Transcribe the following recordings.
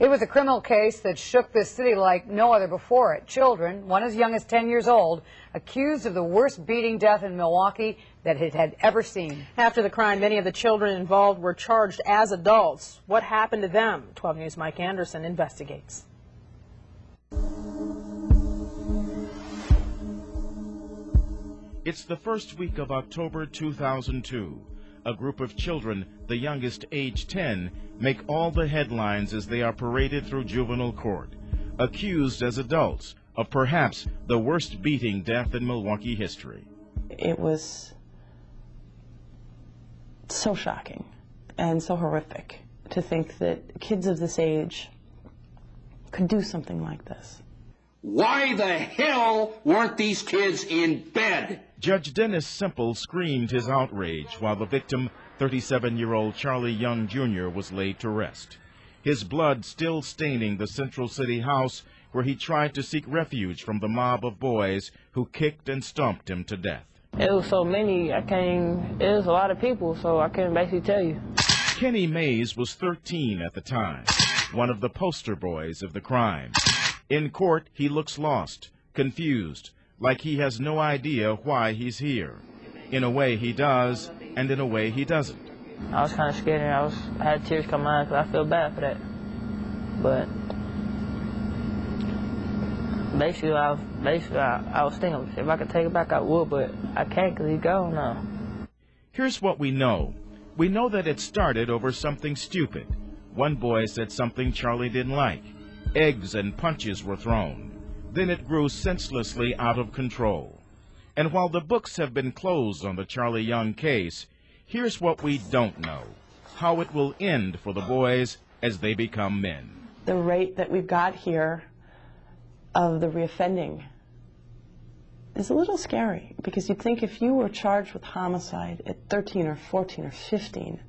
It was a criminal case that shook this city like no other before it. Children, one as young as 10 years old, accused of the worst beating death in Milwaukee that it had ever seen. After the crime, many of the children involved were charged as adults. What happened to them? 12 News' Mike Anderson investigates. It's the first week of October 2002. A group of children, the youngest age 10, make all the headlines as they are paraded through juvenile court, accused as adults of perhaps the worst beating death in Milwaukee history. It was so shocking and so horrific to think that kids of this age could do something like this. Why the hell weren't these kids in bed? Judge Dennis Cimpl screamed his outrage while the victim, 37 year old Charlie Young Jr., was laid to rest. His blood still staining the Central City house where he tried to seek refuge from the mob of boys who kicked and stomped him to death. It was so many, I can't, it was a lot of people, so I couldn't basically tell you. Kenny Mays was 13 at the time, one of the poster boys of the crime. In court, he looks lost, confused, like he has no idea why he's here. In a way, he does, and in a way, he doesn't. I was kind of scared, and I was I had tears come out because I feel bad for that. But basically, I was basically I, I was thinking if I could take it back, I would, but I can't because he's gone now. Here's what we know. We know that it started over something stupid. One boy said something Charlie didn't like. Eggs and punches were thrown. Then it grew senselessly out of control. And while the books have been closed on the Charlie Young case, here's what we don't know how it will end for the boys as they become men. The rate that we've got here of the reoffending is a little scary because you'd think if you were charged with homicide at 13 or 14 or 15,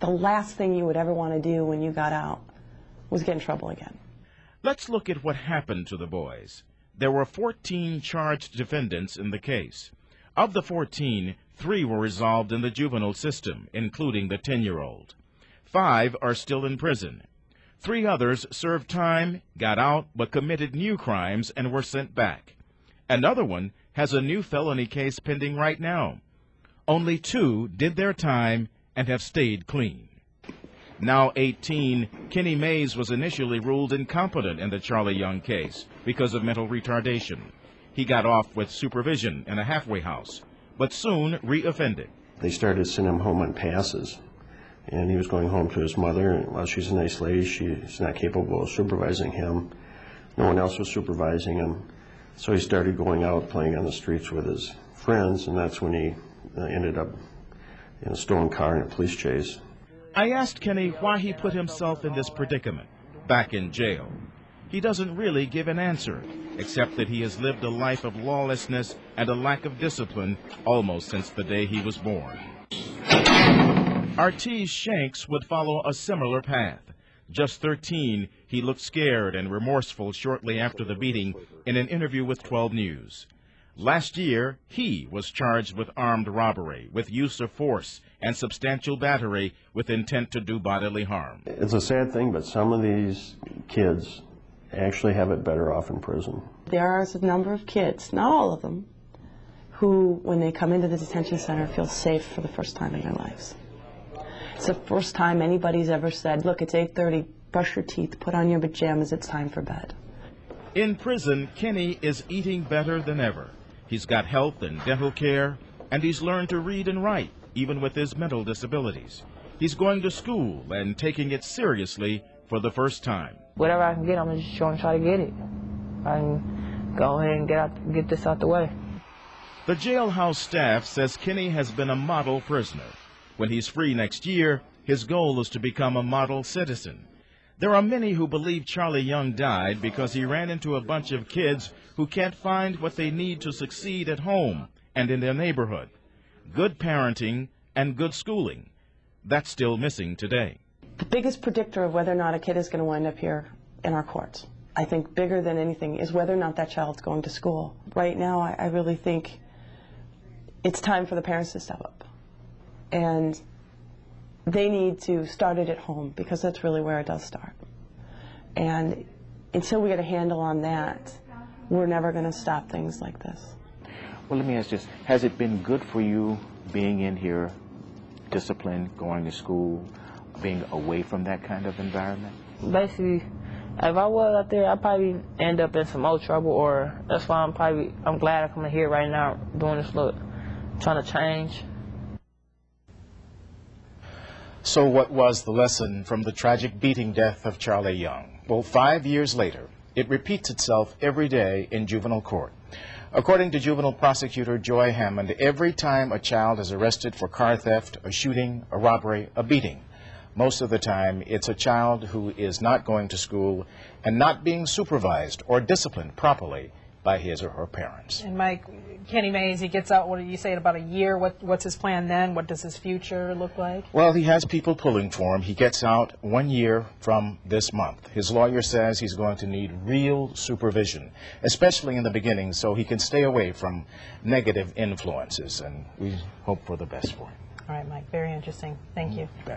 the last thing you would ever want to do when you got out was get in trouble again. Let's look at what happened to the boys. There were 14 charged defendants in the case. Of the 14, three were resolved in the juvenile system, including the 10 year old. Five are still in prison. Three others served time, got out, but committed new crimes and were sent back. Another one has a new felony case pending right now. Only two did their time and have stayed clean. Now 18, Kenny Mays was initially ruled incompetent in the Charlie Young case because of mental retardation. He got off with supervision in a halfway house, but soon reoffended. They started sending him home on passes, and he was going home to his mother. And while she's a nice lady, she's not capable of supervising him. No one else was supervising him, so he started going out playing on the streets with his friends, and that's when he uh, ended up in a stolen car in a police chase. I asked Kenny why he put himself in this predicament, back in jail. He doesn't really give an answer, except that he has lived a life of lawlessness and a lack of discipline almost since the day he was born. Artis Shanks would follow a similar path. Just 13, he looked scared and remorseful shortly after the beating in an interview with 12 News. Last year, he was charged with armed robbery, with use of force, and substantial battery with intent to do bodily harm. It's a sad thing, but some of these kids actually have it better off in prison. There are a number of kids, not all of them, who, when they come into the detention center, feel safe for the first time in their lives. It's the first time anybody's ever said, look, it's 8.30, brush your teeth, put on your pajamas, it's time for bed. In prison, Kenny is eating better than ever. He's got health and dental care, and he's learned to read and write, even with his mental disabilities. He's going to school and taking it seriously for the first time. Whatever I can get, I'm just trying to try to get it. I can go ahead and get out, get this out the way. The jailhouse staff says Kenny has been a model prisoner. When he's free next year, his goal is to become a model citizen. There are many who believe Charlie Young died because he ran into a bunch of kids who can't find what they need to succeed at home and in their neighborhood. Good parenting and good schooling. That's still missing today. The biggest predictor of whether or not a kid is going to wind up here in our courts, I think bigger than anything, is whether or not that child's going to school. Right now, I, I really think it's time for the parents to step up. And they need to start it at home because that's really where it does start. And until we get a handle on that, we're never going to stop things like this. Well, let me ask this. Has it been good for you being in here, disciplined, going to school, being away from that kind of environment? Basically, if I was out there, I'd probably end up in some old trouble, or that's why I'm probably I'm glad I'm coming here right now doing this look, trying to change. So, what was the lesson from the tragic beating death of Charlie Young? Well, five years later, it repeats itself every day in juvenile court. According to juvenile prosecutor Joy Hammond, every time a child is arrested for car theft, a shooting, a robbery, a beating, most of the time it's a child who is not going to school and not being supervised or disciplined properly by his or her parents. And Mike, Kenny Mays, he gets out, what did you say, in about a year? What, what's his plan then? What does his future look like? Well, he has people pulling for him. He gets out one year from this month. His lawyer says he's going to need real supervision, especially in the beginning, so he can stay away from negative influences, and we hope for the best for him. All right, Mike, very interesting. Thank you. Bet.